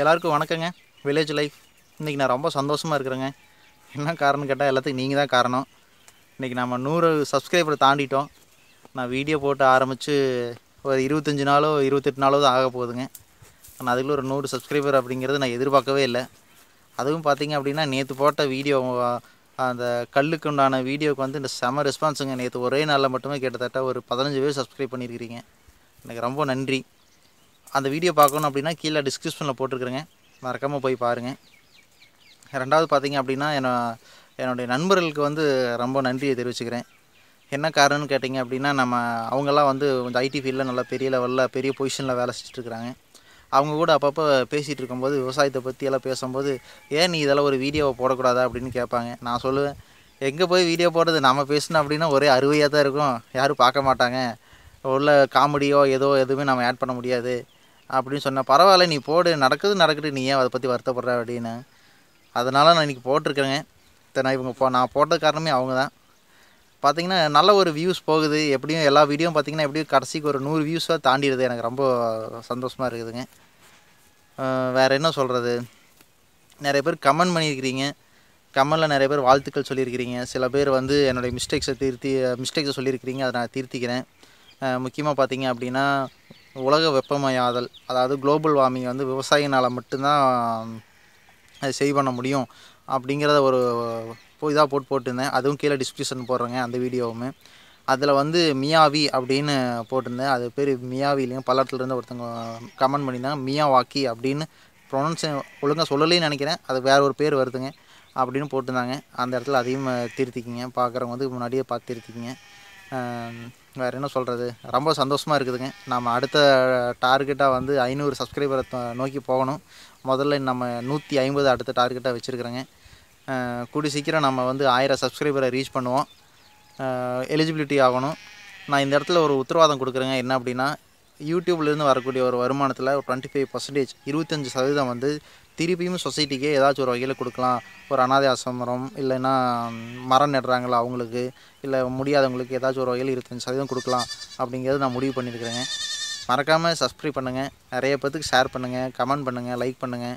எல்லாருக்கும் வணக்கங்க. Village life இன்றைக்கி நான் ரொம்ப சந்தோஷமாக இருக்கிறேங்க. என்ன காரணம் கேட்டால் எல்லாத்துக்கும் நீங்கள் தான் காரணம். இன்றைக்கி நம்ம நூறு சப்ஸ்கிரைபரை தாண்டிட்டோம். நான் வீடியோ போட்டு ஆரம்பித்து ஒரு இருபத்தஞ்சி நாளோ இருபத்தெட்டு நாளோ தான் ஆக போகுதுங்க. ஆனால் அதுக்குள்ள ஒரு நூறு சப்ஸ்கிரைபர் அப்படிங்கிறது நான் எதிர்பார்க்கவே இல்லை. அதுவும் பார்த்திங்க அப்படின்னா நேற்று போட்ட வீடியோ அந்த கல்லுக்கு உண்டான வீடியோவுக்கு வந்து இந்த செம ரெஸ்பான்ஸுங்க நேற்று ஒரே நாளில் மட்டுமே கிட்டத்தட்ட ஒரு பதினஞ்சு பேர் சப்ஸ்கிரைப் பண்ணியிருக்கிறீங்க. எனக்கு ரொம்ப நன்றி. அந்த வீடியோ பார்க்கணும் அப்படின்னா கீழே டிஸ்கிரிப்ஷனில் போட்டிருக்கிறேங்க. மறக்காமல் போய் பாருங்கள் ரெண்டாவது பார்த்தீங்க அப்படின்னா என்ன என்னுடைய நண்பர்களுக்கு வந்து ரொம்ப நன்றியை தெரிவிச்சுக்கிறேன். என்ன காரணம்னு கேட்டிங்க அப்படின்னா நம்ம அவங்கெல்லாம் வந்து இந்த ஐடி ஃபீல்டில் நல்லா பெரிய லெவலில் பெரிய பொசிஷனில் வேலை செஞ்சுட்டு இருக்கிறாங்க அவங்க கூட அப்பப்போ பேசிகிட்டு இருக்கும்போது விவசாயத்தை பற்றி எல்லாம் பேசும்போது ஏன் நீ இதெல்லாம் ஒரு வீடியோவை போடக்கூடாதா? அப்படின்னு கேட்பாங்க. நான் சொல்லுவேன் எங்கே போய் வீடியோ போடுறது? நம்ம பேசினோம் அப்படின்னா ஒரே அறுவையாக தான் இருக்கும். யாரும் பார்க்க மாட்டாங்க. உள்ள காமெடியோ ஏதோ எதுவுமே நம்ம ஆட் பண்ண முடியாது. அப்படின்னு சொன்னேன் பரவாயில்ல நீ போடு. நடக்குது நடக்குது. நீ ஏன் அதை பற்றி வருத்தப்படுற? அப்படின்னு. அதனால் நான் இன்றைக்கி போட்டிருக்கேங்க. நான் இவங்க போ நான் போட்ட காரணமே அவங்க தான் பார்த்திங்கன்னா நல்ல ஒரு வியூஸ் போகுது. எப்படியும் எல்லா வீடியோவும் பார்த்தீங்கன்னா எப்படியும் கடைசிக்கு ஒரு நூறு வியூஸாக தாண்டிடுது. எனக்கு ரொம்ப சந்தோஷமாக இருக்குதுங்க. வேறு என்ன சொல்கிறது நிறைய பேர் கமெண்ட் பண்ணியிருக்கிறீங்க. கமெண்டில் நிறைய பேர் வாழ்த்துக்கள் சொல்லியிருக்கிறீங்க. சில பேர் வந்து என்னுடைய மிஸ்டேக்ஸை திருத்தி மிஸ்டேக்ஸை சொல்லியிருக்கிறீங்க. அதை நான் திருத்திக்கிறேன். முக்கியமாக பார்த்தீங்க அப்படின்னா உலக வெப்பமயாதல் அதாவது குளோபல் வார்மிங் வந்து விவசாயினால் மட்டும்தான் அது சரி பண்ண முடியும் அப்படிங்கிறத ஒரு இதாக போட்டு போட்டிருந்தேன். அதுவும் கீழே டிஸ்கிரிப்ஷன் போடுறேங்க அந்த வீடியோவுமே. அதில் வந்து மியாவி அப்படின்னு போட்டிருந்தேன். அது பேர் மியாவி இல்லைங்க பல்லடத்துலேருந்து ஒருத்தவங்க கமெண்ட் பண்ணியிருந்தாங்க. மியா வாக்கி அப்படின்னு ப்ரொனன்ஸ் ஒழுங்காக சொல்லலைன்னு நினைக்கிறேன். அது வேற ஒரு பேர் வருதுங்க அப்படின்னு போட்டிருந்தாங்க. அந்த இடத்துல அதையும் திருத்திக்கிங்க. பார்க்குறவங்க வந்து முன்னாடியே பார்த்து திருத்திக்கிங்க. வேறு என்ன சொல்கிறது ரொம்ப சந்தோஷமாக இருக்குதுங்க. நம்ம அடுத்த டார்கெட்டாக வந்து ஐநூறு சப்ஸ்கிரைபரை நோக்கி போகணும். முதல்ல நம்ம நூற்றி ஐம்பது அடுத்த டார்கெட்டாக வச்சுருக்குறேங்க. கூடி சீக்கிரம் நம்ம வந்து ஆயிரம் சப்ஸ்கிரைபரை ரீச் பண்ணுவோம். எலிஜிபிலிட்டி ஆகணும். நான் இந்த இடத்துல ஒரு உத்தரவாதம் கொடுக்குறேங்க. என்ன அப்படின்னா யூடியூப்லேருந்து வரக்கூடிய ஒரு வருமானத்தில் ஒரு டுவெண்ட்டி ஃபைவ் பர்சன்டேஜ் இருபத்தஞ்சி சதவீதம் வந்து திருப்பியும் சொசைட்டிக்கே ஏதாச்சும் ஒரு வகையில் கொடுக்கலாம். ஒரு அனாதை ஆசிரமம் இல்லைன்னா மரம் நடுறாங்களா அவங்களுக்கு இல்லை முடியாதவங்களுக்கு ஏதாச்சும் ஒரு வகையில் இருபத்தஞ்சி சதவீதம் கொடுக்கலாம் அப்படிங்கிறது நான் முடிவு பண்ணியிருக்கிறேங்க மறக்காமல் சப்ஸ்கிரைப் பண்ணுங்கள் நிறைய பேர்த்துக்கு ஷேர் பண்ணுங்கள் கமெண்ட் பண்ணுங்கள் லைக் பண்ணுங்கள்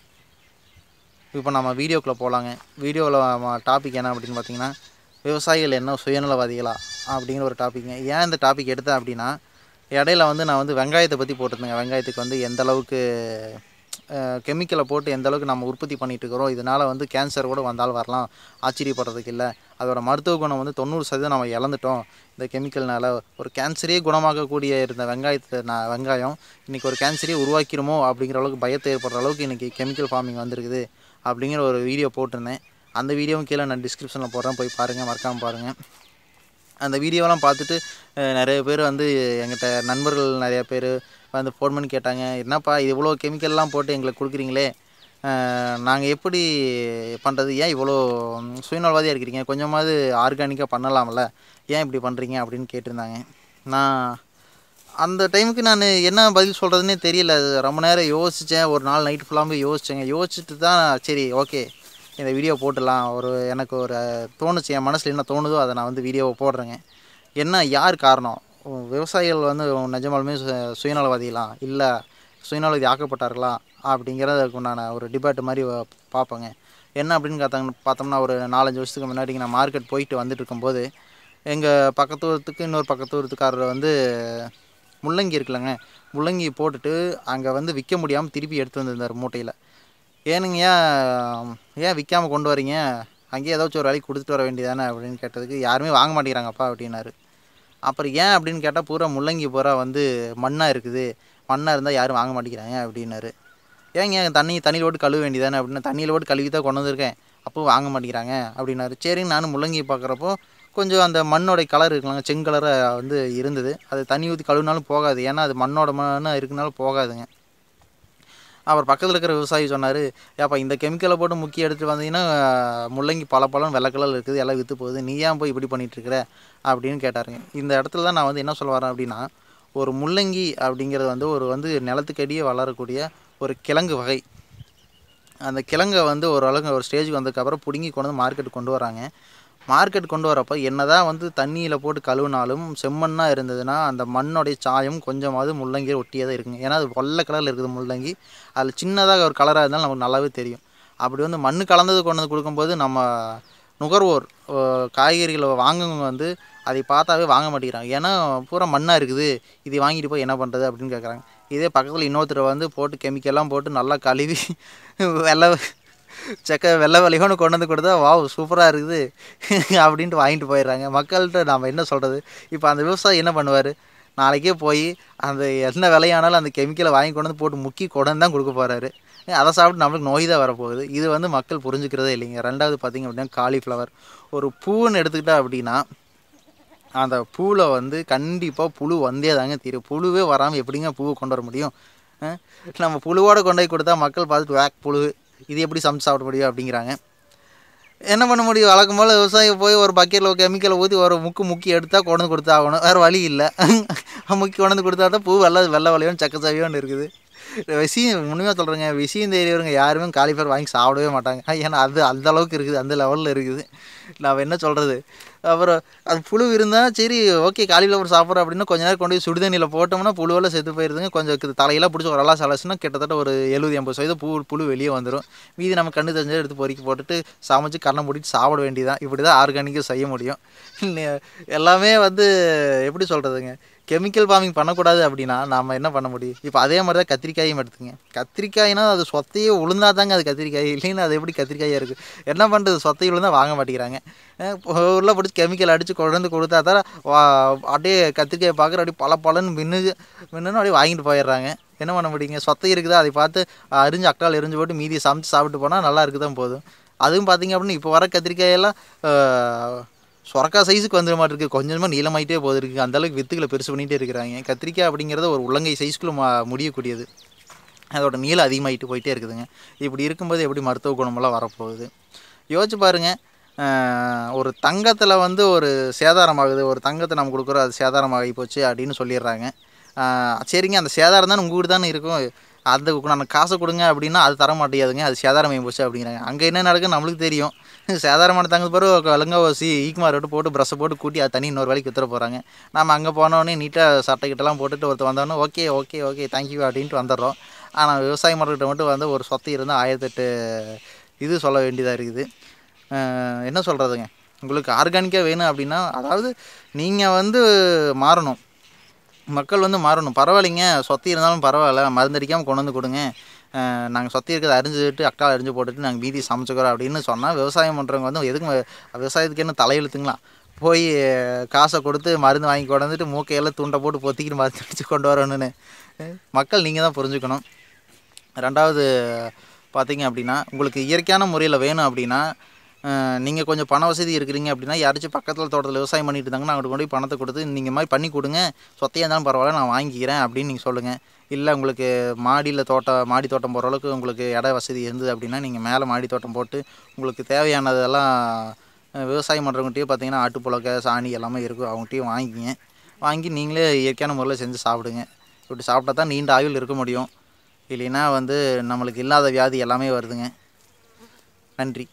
இப்போ நம்ம வீடியோக்குள்ளே போகலாங்க வீடியோவில் டாபிக் என்ன அப்படின்னு பார்த்தீங்கன்னா விவசாயிகள் என்ன சுயநலவாதிகளா அப்படிங்கிற ஒரு டாபிக்ங்க ஏன் இந்த டாபிக் எடுத்தேன் அப்படின்னா இடையில வந்து நான் வந்து வெங்காயத்தை பற்றி போட்டிருந்தேங்க. வெங்காயத்துக்கு வந்து எந்த அளவுக்கு கெமிக்கலை போட்டு எந்த அளவுக்கு நம்ம உற்பத்தி பண்ணிகிட்டு இருக்கிறோம் இதனால் வந்து கேன்சர் கூட வந்தாலும் வரலாம். ஆச்சரியப்படுறதுக்கு இல்லை. அதோட மருத்துவ குணம் வந்து தொண்ணூறு சதவீதம் நம்ம இழந்துட்டோம். இந்த கெமிக்கல்னால் ஒரு கேன்சரே குணமாக்கக்கூடிய இருந்த வெங்காயத்தை நான் வெங்காயம் இன்றைக்கி ஒரு கேன்சரே உருவாக்கிடுமோ அப்படிங்கிற அளவுக்கு பயத்தை ஏற்படுற அளவுக்கு இன்றைக்கி கெமிக்கல் ஃபார்மிங் வந்திருக்குது அப்படிங்கிற ஒரு வீடியோ போட்டிருந்தேன். அந்த வீடியோவும் கீழே நான் டிஸ்கிரிப்ஷனில் போடுறேன். போய் பாருங்கள் மறக்காமல் பாருங்கள் அந்த வீடியோலாம் பார்த்துட்டு நிறைய பேர் வந்து எங்கிட்ட நண்பர்கள் நிறைய பேர் வந்து ஃபோன் பண்ணி கேட்டாங்க. என்னப்பா இது இவ்வளோ கெமிக்கல்லாம் போட்டு எங்களுக்கு கொடுக்குறீங்களே. நாங்கள் எப்படி பண்ணுறது ஏன் இவ்வளோ சுயநலவாதியாக இருக்கிறீங்க? கொஞ்சமாவது ஆர்கானிக்காக பண்ணலாம்ல. ஏன் இப்படி பண்ணுறீங்க அப்படின்னு கேட்டிருந்தாங்க. நான் அந்த டைமுக்கு நான் என்ன பதில் சொல்கிறதுனே தெரியல. ரொம்ப நேரம் யோசித்தேன் ஒரு நாள் நைட் ஃபுல்லாமே யோசித்தேங்க யோசிச்சுட்டு தான் சரி ஓகே இந்த வீடியோ போட்டுடலாம். ஒரு எனக்கு ஒரு தோணுச்சு. என் மனசில் என்ன தோணுதோ அதை நான் வந்து வீடியோவை போடுறேங்க. என்ன யார் காரணம்? விவசாயிகள் வந்து நிஜமாலுமே சு இல்லை சுயநலவாதி ஆக்கப்பட்டார்களா அப்படிங்கிறதுக்கு உண்டான ஒரு டிபேட் மாதிரி பார்ப்பேங்க. என்ன அப்படின்னு பார்த்தாங்க பார்த்தோம்னா ஒரு நாலஞ்சு வருஷத்துக்கு முன்னாடி நான் மார்க்கெட் போயிட்டு வந்துட்டு இருக்கும்போது எங்கள் பக்கத்து ஊரத்துக்கு இன்னொரு பக்கத்து ஊரத்துக்காரர் வந்து முள்ளங்கி இருக்குல்லங்க. முள்ளங்கி போட்டுட்டு அங்கே வந்து விற்க முடியாமல் திருப்பி எடுத்து வந்திருந்தார் மூட்டையில். ஏனுங்க ஏன் ஏன் விற்காமல் கொண்டு வரீங்க? அங்கேயே ஏதாச்சும் ஒரு வேலைக்கு கொடுத்துட்டு வர வேண்டியதானே அப்படின்னு கேட்டதுக்கு யாருமே வாங்க மாட்டேங்கிறாங்கப்பா அப்படின்னாரு. அப்புறம் ஏன் அப்படின்னு கேட்டால் பூரா முள்ளங்கி பூரா வந்து மண்ணாக இருக்குது. மண்ணாக இருந்தால் யாரும் வாங்க மாட்டேங்கிறாங்க அப்படின்னாரு. ஏங்க தண்ணி தண்ணியில் போட்டு கழுவ வேண்டியதானே அப்படின்னு தண்ணியில் போட்டு கழுவி தான் கொண்டு வந்திருக்கேன். அப்போ வாங்க மாட்டேங்கிறாங்க அப்படின்னாரு. சரின்னு நானும் முள்ளங்கி பார்க்குறப்போ கொஞ்சம் அந்த மண்ணோட கலர் இருக்கலாங்க செங்கலராக வந்து இருந்தது. அது தண்ணி ஊற்றி கழுவினாலும் போகாது. ஏன்னா அது மண்ணோட மண்ணாக இருக்குனாலும் போகாதுங்க. அப்புறம் பக்கத்தில் இருக்கிற விவசாயி சொன்னார் ஏப்பா இந்த கெமிக்கலை போட்டு முக்கிய எடுத்துகிட்டு வந்தீங்கன்னா முள்ளங்கி பல பழம் வெள்ளை கலரில் இருக்குது எல்லாம் விற்று போகுது. நீ ஏன் போய் இப்படி பண்ணிட்டு அப்படின்னு கேட்டாருங்க. இந்த இடத்துல தான் நான் வந்து என்ன சொல்ல வரேன் அப்படின்னா ஒரு முள்ளங்கி அப்படிங்கிறது வந்து ஒரு வந்து நிலத்துக்கடியே வளரக்கூடிய ஒரு கிழங்கு வகை. அந்த கிழங்கை வந்து ஒரு அளவுக்கு ஒரு ஸ்டேஜுக்கு வந்ததுக்கப்புறம் பிடுங்கி கொண்டு வந்து மார்க்கெட்டுக்கு கொண்டு வராங்க. மார்க்கெட் கொண்டு வரப்போ என்ன தான் வந்து தண்ணியில் போட்டு கழுவினாலும் செம்மண்ணாக இருந்ததுன்னா அந்த மண்ணோடைய சாயம் கொஞ்சமாவது முள்ளங்கி ஒட்டியே தான் இருக்குங்க. ஏன்னா அது வெள்ளை கலரில் இருக்குது முள்ளங்கி. அதில் சின்னதாக ஒரு கலராக இருந்தாலும் நமக்கு நல்லாவே தெரியும். அப்படி வந்து மண் கலந்தது கொண்டு வந்து கொடுக்கும்போது நம்ம நுகர்வோர் காய்கறிகளை வாங்குறவங்க வந்து அதை பார்த்தாவே வாங்க மாட்டேங்கிறாங்க. ஏன்னா பூரா மண்ணாக இருக்குது. இதை வாங்கிட்டு போய் என்ன பண்ணுறது அப்படின்னு கேட்குறாங்க இதே பக்கத்தில் இன்னொருத்தர் வந்து போட்டு கெமிக்கல்லாம் போட்டு நல்லா கழுவி வெள்ளை செக்க வெள்ளை வலிகோன்னு கொண்டு வந்து கொடுத்தா வாவ் சூப்பராக இருக்குது. அப்படின்ட்டு வாங்கிட்டு போயிடுறாங்க. மக்கள்கிட்ட நாம் என்ன சொல்கிறது இப்போ அந்த விவசாயி என்ன பண்ணுவார்? நாளைக்கே போய் அந்த என்ன விலையானாலும் அந்த கெமிக்கலை வாங்கி கொண்டு வந்து போட்டு முக்கி கொண்டு தான் கொடுக்க போகிறாரு அதை சாப்பிட்டு நம்மளுக்கு நோய் தான் வரப்போகுது. இது வந்து மக்கள் புரிஞ்சுக்கிறதே இல்லைங்க. ரெண்டாவது பார்த்திங்க அப்படின்னா காலிஃப்ளவர் ஒரு பூன்னு எடுத்துக்கிட்டா அப்படின்னா அந்த பூவில் வந்து கண்டிப்பாக புழு வந்தே தாங்க தீரும். புழுவே வராமல் எப்படிங்க பூவை கொண்டு வர முடியும்? நம்ம புழுவோடு கொண்டு போய் கொடுத்தா மக்கள் பார்த்துட்டு வேக் புழு. இது எப்படி சமைச்சு சாப்பிட முடியும் அப்படிங்கிறாங்க. என்ன பண்ண முடியும்? வழக்கம் போல் விவசாயம் போய் ஒரு பக்கெட்டில் கெமிக்கலை ஊற்றி ஒரு முக்கு முக்கி எடுத்தால் கொண்டு வந்து கொடுத்தா ஆகணும். வேறு வழி இல்லை. முக்கி கொண்டு கொடுத்தா தான் பூ வெள்ளை வெள்ளை வளையோன்னு சக்கச்சாவியோன்னு இருக்குது. விஷயம் உண்மையாக சொல்கிறேங்க விஷயம் தெரியவங்க யாருமே காலிஃப்ளவர் வாங்கி சாப்பிடவே மாட்டாங்க. ஏன்னா அது அந்த அளவுக்கு இருக்குது. அந்த லெவலில் இருக்குது. நான் என்ன சொல்கிறது அப்புறம் அது புழு இருந்தால் சரி ஓகே காலிஃப்ளவர் சாப்பிட்றோம் அப்படின்னா கொஞ்ச நேரம் கொண்டு போய் சுடுதண்ணியில் போட்டோம்னா புழுவெல்லாம் செத்து போயிருதுங்க. கொஞ்சம் தலையெல்லாம் பிடிச்சி ஒரு எல்லாம் சலசுனா கிட்டத்தட்ட ஒரு எழுபது எண்பது சதவீதம் பூ புழு வெளியே வந்துடும் மீதி நம்ம கண்ணு தெரிஞ்சதை எடுத்து பொறுக்கி போட்டுட்டு சமைச்சு கண்ணை மூடிட்டு சாப்பிட வேண்டியதான் இப்படி தான் ஆர்கானிக்காக செய்ய முடியும். எல்லாமே வந்து எப்படி சொல்கிறதுங்க கெமிக்கல் ஃபார்மிங் பண்ணக்கூடாது அப்படின்னா நாம் என்ன பண்ண முடியும்? இப்போ அதே மாதிரி தான் கத்திரிக்காயும் எடுத்துங்க. கத்திரிக்காய்னா அது சொத்தையே உளுந்தா தாங்க அது கத்திரிக்காய். இல்லைன்னா அது எப்படி கத்திரிக்காயாக இருக்குது என்ன பண்ணுறது சொத்தை உளுந்தா வாங்க மாட்டேங்கிறாங்க. உள்ள பிடிச்சி கெமிக்கல் அடித்து கொண்டு வந்து கொடுத்தா தான் வா அப்படியே கத்திரிக்காயை பார்க்குற அப்படியே பல பலன்னு மின்னு மின்னுன்னு அப்படியே வாங்கிட்டு போயிடுறாங்க. என்ன பண்ண முடியுங்க? சொத்தை இருக்குதா? அதை பார்த்து அரிஞ்சு அக்கால் எரிஞ்சு போட்டு மீதியை சமைச்சு சாப்பிட்டு போனால் நல்லா இருக்குது தான் போதும். அதுவும் பார்த்தீங்க அப்படின்னா இப்போ வர கத்திரிக்காயெல்லாம் சொரக்கா சைஸுக்கு வந்துட மாட்டிருக்கு கொஞ்சமாக நீளமாயிட்டே போதிருக்கு இருக்குது அந்தளவுக்கு வித்துக்களை பெருசு பண்ணிகிட்டே இருக்கிறாங்க. கத்திரிக்காய் அப்படிங்கிறது ஒரு உள்ளங்கை சைஸ்க்குள்ளே முடியக்கூடியது. அதோட நீளம் அதிகமாகிட்டு போயிட்டே இருக்குதுங்க. இப்படி இருக்கும்போது எப்படி மருத்துவ குணமெல்லாம் வரப்போகுது? யோசிச்சு பாருங்கள் ஒரு தங்கத்தில் வந்து ஒரு சேதாரமாகுது. ஒரு தங்கத்தை நம்ம கொடுக்குறோம். அது சேதாரமாகி போச்சு அப்படின்னு சொல்லிடுறாங்க. சரிங்க. அந்த சேதாரம் தானே உங்ககிட்ட தானே இருக்கும். அது நான் காசை கொடுங்க அப்படின்னா அது தர மாட்டேங்குதுங்க. அது சேதாரம் போச்சு அப்படிங்கிறாங்க. அங்கே என்ன நடக்குன்னு நம்மளுக்கு தெரியும். சேதாரமான தங்க பிறகு ஒழுங்கா சி ஈக்குமார் விட்டு போட்டு ப்ரஷ்ஷை போட்டு கூட்டி அது தனி இன்னொரு வேலைக்கு வித்துற போகிறாங்க நம்ம அங்கே போனோடனே நீட்டாக சட்டை கிட்டலாம் போட்டுட்டு ஒருத்தர் வந்தோடனே ஓகே ஓகே ஓகே தேங்க்யூ அப்படின்ட்டு வந்துடுறோம். ஆனால் விவசாய மக்கள்கிட்ட மட்டும் வந்து ஒரு சொத்து இருந்தால் ஆயிரத்தெட்டு இது சொல்ல வேண்டியதாக இருக்குது. என்ன சொல்கிறதுங்க உங்களுக்கு ஆர்கானிக்காக வேணும் அப்படின்னா அதாவது நீங்கள் வந்து மாறணும். மக்கள் வந்து மாறணும். பரவாயில்லைங்க. சொத்தி இருந்தாலும் பரவாயில்ல. மருந்தடிக்காமல் கொண்டு வந்து கொடுங்க. நாங்கள் சொத்தி இருக்கிறத அறிஞ்சுட்டு அக்கால் அரிஞ்சு போட்டுட்டு நாங்கள் மீதி சமைச்சுக்கிறோம் அப்படின்னு சொன்னால் விவசாயம் பண்ணுறவங்க வந்து எதுக்கு விவசாயத்துக்கு என்ன தலையெழுத்துங்களா? போய் காசை கொடுத்து மருந்து வாங்கி கொண்டு வந்துட்டு மூக்கையெல்லாம் துண்டை போட்டு பொத்திக்கிட்டு மருந்து அடித்து கொண்டு வரணும்னு. மக்கள் நீங்கள் தான் புரிஞ்சுக்கணும். ரெண்டாவது பார்த்தீங்க அப்படின்னா உங்களுக்கு இயற்கையான முறையில் வேணும் அப்படின்னா நீங்கள் கொஞ்சம் பண வசதி இருக்கிறீங்க அப்படின்னா யாராச்சும் பக்கத்தில் தோட்டத்தில் விவசாயம் பண்ணிட்டு இருந்தாங்கன்னா அங்கிட்டு கொண்டு போய் பணத்தை கொடுத்து நீங்கள் மாதிரி பண்ணி கொடுங்க. சொத்தையாக இருந்தாலும் பரவாயில்ல நான் வாங்கிக்கிறேன் அப்படின்னு நீங்கள் சொல்லுங்கள் இல்லை உங்களுக்கு மாடியில் தோட்டம் மாடி தோட்டம் போகிற அளவுக்கு உங்களுக்கு இட வசதி இருந்தது அப்படின்னா நீங்கள் மேலே மாடி தோட்டம் போட்டு உங்களுக்கு தேவையானதெல்லாம் விவசாயம் பண்ணுறவங்ககிட்டயும் பார்த்தீங்கன்னா ஆட்டுப்புழக்க சாணி எல்லாமே இருக்கும். அவங்ககிட்டயும் வாங்கிக்கிங்க வாங்கி நீங்களே இயற்கையான முறையில் செஞ்சு சாப்பிடுங்க. இப்படி சாப்பிட்டா தான் நீண்ட ஆயுள் இருக்க முடியும். இல்லைன்னா வந்து நம்மளுக்கு இல்லாத வியாதி எல்லாமே வருதுங்க. நன்றி.